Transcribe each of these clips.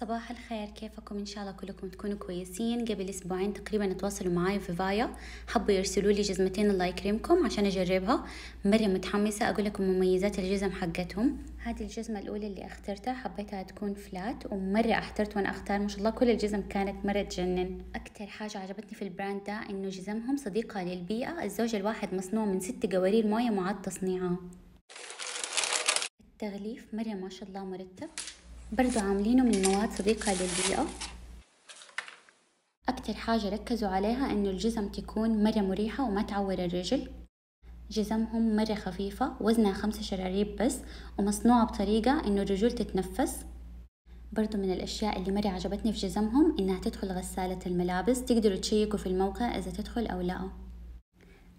صباح الخير كيفكم؟ إن شاء الله كلكم تكونوا كويسين. قبل أسبوعين تقريبا تواصلوا معي في فايا حبوا يرسلوا لي جزمتين الله يكرمكم عشان أجربها. مره متحمسة أقول لكم مميزات الجزم حقتهم. هذه الجزمة الأولى اللي أخترتها حبيتها تكون فلات ومرة احترت وأنا أختار. ما شاء الله كل الجزم كانت مرة تجنن. أكثر حاجة عجبتني في البراند ده إنه جزمهم صديقة للبيئة. الزوج الواحد مصنوع من ست قوارير مويه معاد تصنيعها. التغليف مرة ما شاء الله مرتب. برضو عاملينه من مواد صديقة للبيئة. أكتر حاجة ركزوا عليها إنه الجزم تكون مرة مريحة وما تعور الرجل. جزمهم مرة خفيفة وزنها خمسة شراريب بس ومصنوعة بطريقة إنه الرجول تتنفس. برضو من الأشياء اللي مرة عجبتني في جزمهم إنها تدخل غسالة الملابس تقدروا تشيكوا في الموقع إذا تدخل أو لا.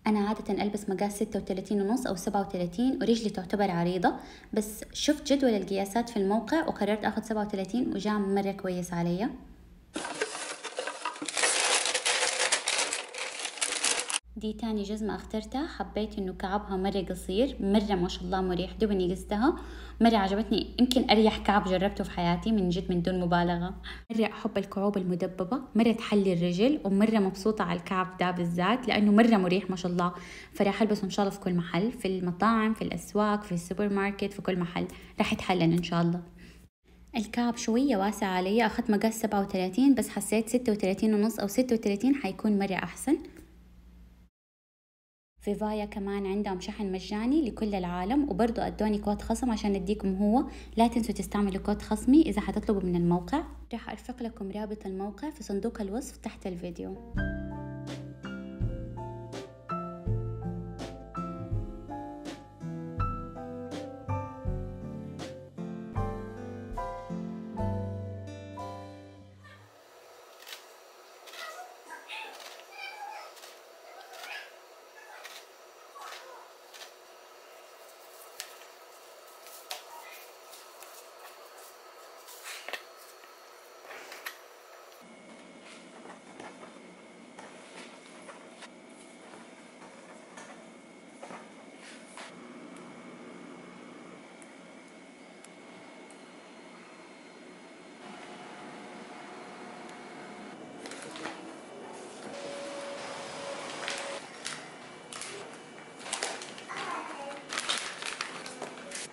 أنا عادة ألبس مقاس ستة وثلاثين ونص أو سبعة وثلاثين ورجلي تعتبر عريضة بس شفت جدول القياسات في الموقع وقررت أخذ سبعة وثلاثين وجاء مرة كويس عليا. دي تاني جزمة اخترتها حبيت إنه كعبها مرة قصير مرة ما شاء الله مريح دوبني قستها مرة عجبتني يمكن أريح كعب جربته في حياتي من جد من دون مبالغة. مرة أحب الكعوب المدببة مرة تحلي الرجل ومرة مبسوطة على الكعب ده بالذات لأنه مرة مريح ما شاء الله. فراح البسه إن شاء الله في كل محل في المطاعم في الأسواق في السوبر ماركت في كل محل. راح يتحلل إن شاء الله. الكعب شوية واسع علي أخذت مقاس سبعة وثلاثين بس حسيت ستة وثلاثين ونص أو ستة وثلاثين حيكون مرة أحسن. VIVAIA كمان عندهم شحن مجاني لكل العالم وبرضو أدوني كود خصم عشان أديكم هو. لا تنسوا تستعملوا كود خصمي إذا حتطلبوا من الموقع. راح أرفق لكم رابط الموقع في صندوق الوصف تحت الفيديو.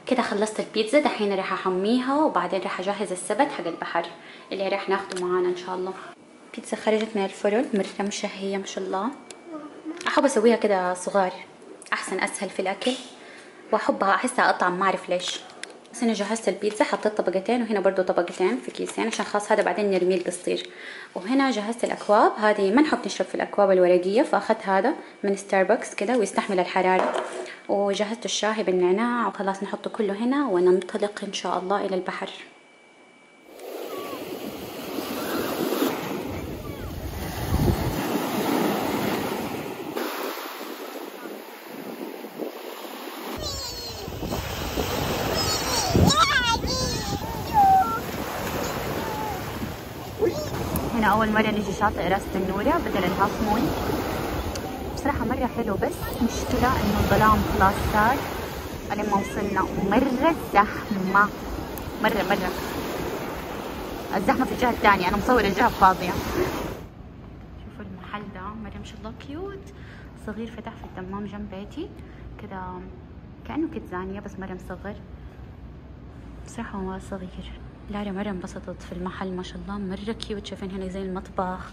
كده خلصت البيتزا دحين راح أحميها وبعدين راح أجهز السبت حق البحر اللي راح ناخده معانا إن شاء الله. بيتزا خرجت من الفرن مرة مشهية ما شاء الله. أحب أسويها كده صغار أحسن أسهل في الأكل. وأحبها أحسها أطعم ما أعرف ليش. بس أنا جهزت البيتزا حطيت طبقتين وهنا برضو طبقتين في كيسين عشان خلاص هذا بعدين نرميه القصير وهنا جهزت الأكواب هذه ما نحب نشرب في الأكواب الورقية فأخذت هذا من ستاربكس كده ويستحمل الحرارة. وجهزت الشاهي بالنعناع وخلاص نحطه كله هنا وننطلق إن شاء الله إلى البحر. هنا أول مرة نجي شاطئ راس تنورة بدل ال Half Moon مرة حلو بس مشكلة إنه الظلام خلاص صار لما وصلنا مرة زحمة. مرة مرة. الزحمة في الجهة الثانية. أنا مصورة الجهة فاضية شوفوا المحل ده. مرة ما شاء الله cute صغير فتح في الدمام جنب بيتي. كده كأنه KidZania بس مرة مصغر بصراحة هو صغير. لارا مرة انبسطت في المحل. ما شاء الله. مرة cute شايفين هنا زي المطبخ.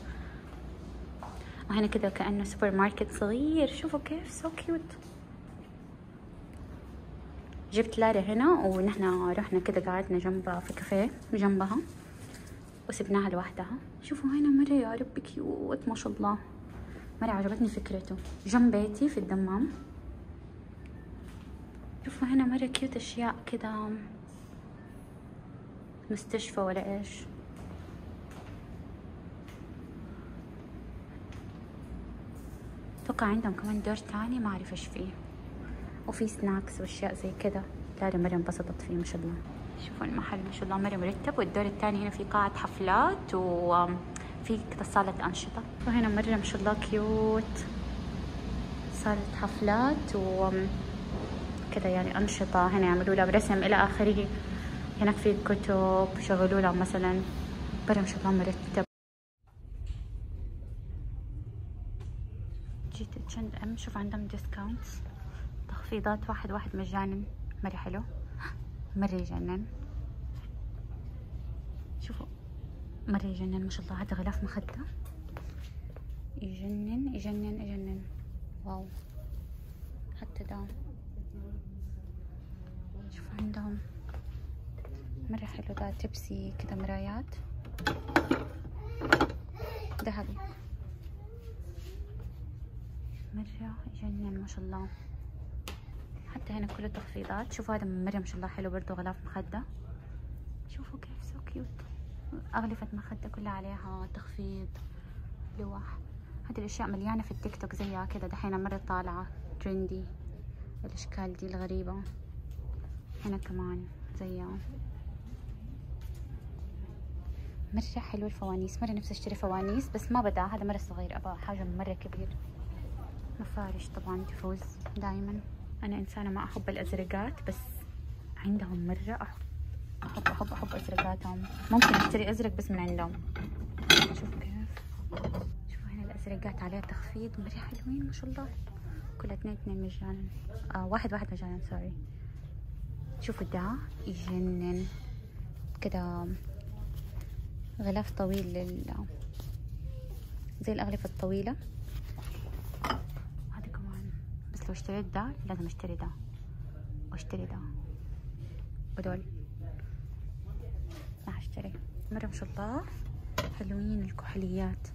وهنا كده كأنه سوبر ماركت صغير. شوفوا كيف so cute جبت لارا هنا ونحن رحنا كده قعدنا جنبها في كافيه جنبها وسبناها لوحدها. شوفوا هنا مرة يا رب cute ما شاء الله. مرة عجبتني فكرته. جنب بيتي في الدمام. شوفوا هنا مرة cute أشياء كده مستشفى ولا إيش. أتوقع عندهم كمان دور تاني ما أعرف إيش فيه. وفي snacks وأشياء زي كده لارا مرة انبسطت فيه ما شاء الله. شوفوا المحل ما شاء الله مرة مرتب. والدور الثاني هنا في قاعة حفلات وفي كده صالة أنشطة. وهنا مرة ما شاء الله cute صالة حفلات و كده يعني أنشطة. هنا يعملوا لها برسم إلى آخره. هناك في كتب شغلوا لها مثلا. برا ما شاء الله مرتب. جيت اتشند ام شوف عندهم discount تخفيضات واحد وواحد مجانا. مرة حلو. مرة يجنن شوفوا. مرة يجنن ما شاء الله. هذا غلاف مخدة. يجنن يجنن يجنن. wow. حتى ده شوف عندهم. مرة حلو. ده تبسي كده مرايات. ذهبي مرة يجنن ما شاء الله. حتى هنا كله تخفيضات شوفوا هذا مرة ما شاء الله حلو برضو غلاف مخدة. شوفوا كيف so cute أغلفة مخدة كلها عليها تخفيض لوح. هذه الأشياء مليانة في التيك توك زيها كده دحين مرة طالعة ترندي الأشكال دي الغريبة. هنا كمان زيها. مرة حلو الفوانيس. مرة نفسي أشتري فوانيس بس ما بدا هذا مرة صغير أبغى حاجة مرة كبير. مفارش طبعا تفوز دايما. أنا إنسانة ما أحب الأزرقات بس عندهم مرة أحب أحب أحب أحب أزرقاتهم. ممكن أشتري أزرق بس من عندهم. شوف كيف. شوفوا هنا الأزرقات عليها تخفيض مرة حلوين ما شاء الله. كلها اثنين اثنين مجانا. آه واحد واحد مجانا سوري شوفوا ده يجنن. كده غلاف طويل لل زي الأغلفة الطويلة هذا كمان بس لو اشتريت ده لازم أشتري ده. واشتري ده. ودول ما هشتري مرة ما شاء الله. حلوين الكحليات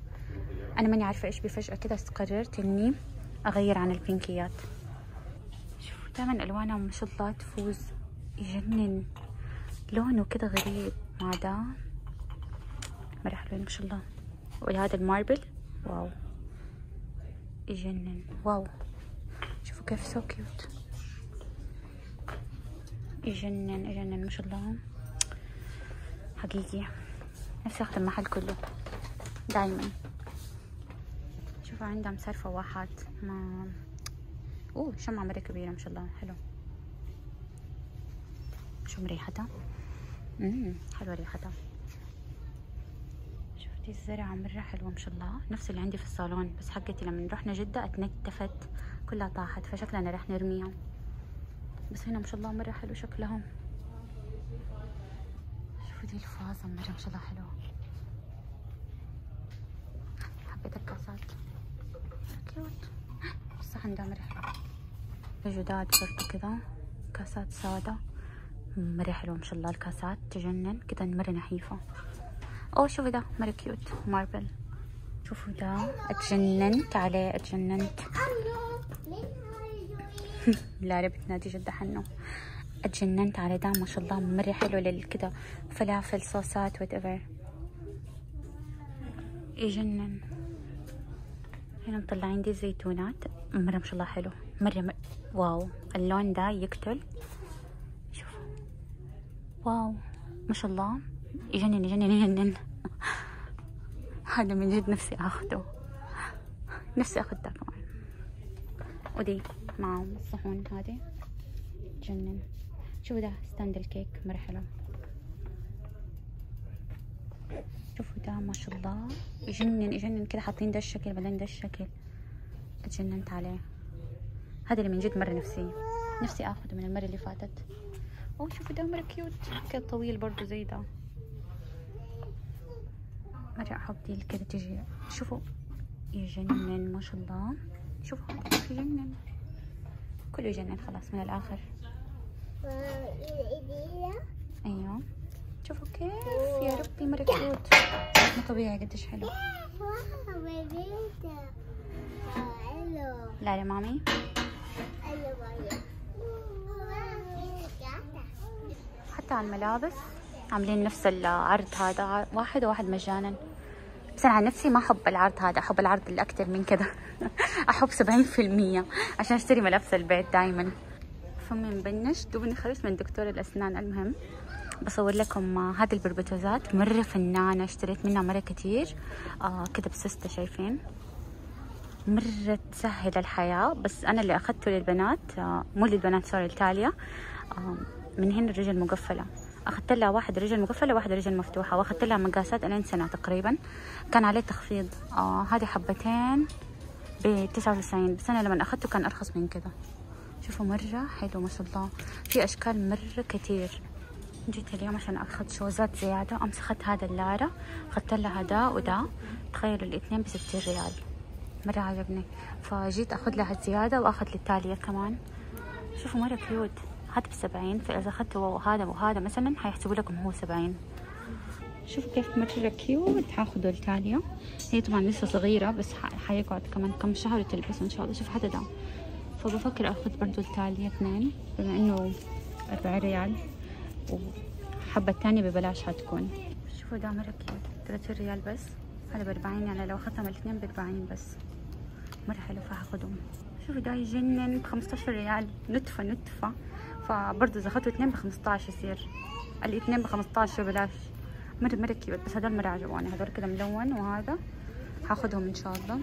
أنا ماني عارفة إيش بفجأة كده قررت إني أغير عن البينكيات. شوفوا دائما ألوانها ما شاء الله تفوز. يجنن. لونه كده غريب. مع ده. مرة حلوين ما شاء الله. وهذا ال marble. wow. يجنن. wow. كيف so cute. يجنن يجنن ما شاء الله. حقيقي. نفسي اخذ المحل كله. دايما. شوفوا عندهم صار فواحات ما أوه شمعة مرة كبيرة ما شاء الله. حلو. شو ريحتها امم حلوة ريحتها. شفتي الزرعة مرة حلوة ما شاء الله. نفس اللي عندي في الصالون. بس حقتي لما رحنا جدة أتنتفت. كلها طاحت فشكلنا رح نرميها بس هنا ما شاء الله مرة حلو شكلهم. شوفوا دي الفازة مرة ما شاء الله حلوة حبيت الكاسات كيوت الصحن ده مرة حلو. جداد برضو كذا كاسات سادة مرة حلوة ما شاء الله الكاسات تجنن كده مرة نحيفة. اوه شوفوا ده مرة cute marble شوفوا ده اتجننت عليه اتجننت. لا بتنادي جدة حنو. أتجننت على ده ما شاء الله مرة حلو للكده فلافل صوصات whatever يجنن. هنا مطلعين دي الزيتونات مرة ما شاء الله حلو. مرة م... wow. اللون ده يقتل. شوفوا wow. ما شاء الله. يجنن يجنن يجنن. هذا من جد نفسي أخده. نفسي أخذ ده كمان ودي معهم الصحون هذه جنن. شوفوا ده stand الكيك. مرة حلو شوفوا ده ما شاء الله. يجنن يجنن كده. حاطين ده الشكل بعدين ده الشكل. اتجننت عليه. هذا اللي من جد مرة نفسي. نفسي اخذه من المرة اللي فاتت. اوه شوفوا ده مرة كيوت كده طويل برضو زي ده مرة احب دي كده تجي. شوفوا. يجنن ما شاء الله. شوفوا هذا كيف يجنن كله يجنن خلاص من الآخر. أيوه. شوفوا كيف يا ربي مرة كيوت مو طبيعي قديش حلو. لا يا مامي. حتى على الملابس عاملين نفس العرض هذا. واحد وواحد مجانا. بس أنا عن نفسي ما أحب العرض هذا أحب العرض اللي أكتر من كذا. أحب سبعين في المية عشان أشتري ملابس البيت دايما. فمي مبنش دوبني خلصت من دكتور الأسنان المهم. بصور لكم هذه البربتوزات مرة فنانة اشتريت منها مرة كتير. آه كده بسستة شايفين. مرة تسهل الحياة. بس أنا اللي أخذته للبنات آه مو للبنات سوري لتاليا. آه من هنا الرجل مقفلة. أخذت لها واحد رجل مقفله وواحد رجل مفتوحة وأخذت لها مقاسات الين سنة تقريبا. كان عليه تخفيض. آه هذه حبتين ب 99 بس أنا لما أخذته كان أرخص من كذا شوفوا مرة حلو ما شاء الله. في أشكال مرة كتير جيت اليوم عشان أخذ شوزات زيادة. أمس أخذت هذا للارا. أخذت لها دا ودا. تخيلوا الاثنين بستين ريال. مرة عجبني. فجيت أخذ لها زيادة واخذ لتاليا كمان. شوفوا مرة cute. هذا بسبعين فإذا أخذتوا هذا وهذا مثلا حيحسبوا لكم هو سبعين. شوفوا كيف مرة cute حاخذه لتاليا. هي طبعا لسه صغيرة بس حيقعد كمان كم شهر وتلبس إن شاء الله. شوف هذا ده. فبفكر أخذ برضو التالية اثنين بما إنه أربعين ريال. وحبة تانية ببلاش حتكون. شوفوا ده مرة كيوت ثلاثين ريال بس. هذا بأربعين يعني لو أخذتهم الاثنين بأربعين بس. مرة حلو فهاخدهم. شوفوا ده يجنن بخمسطعش ريال. نتفة نتفة فبرضه إذا أخذتوا اثنين بخمسطعش يصير. الاثنين بخمسطعش ببلاش. مرة مرة كيوت بس هذول مرة عجبوني هذول كده ملون وهذا. هاخدهم إن شاء الله.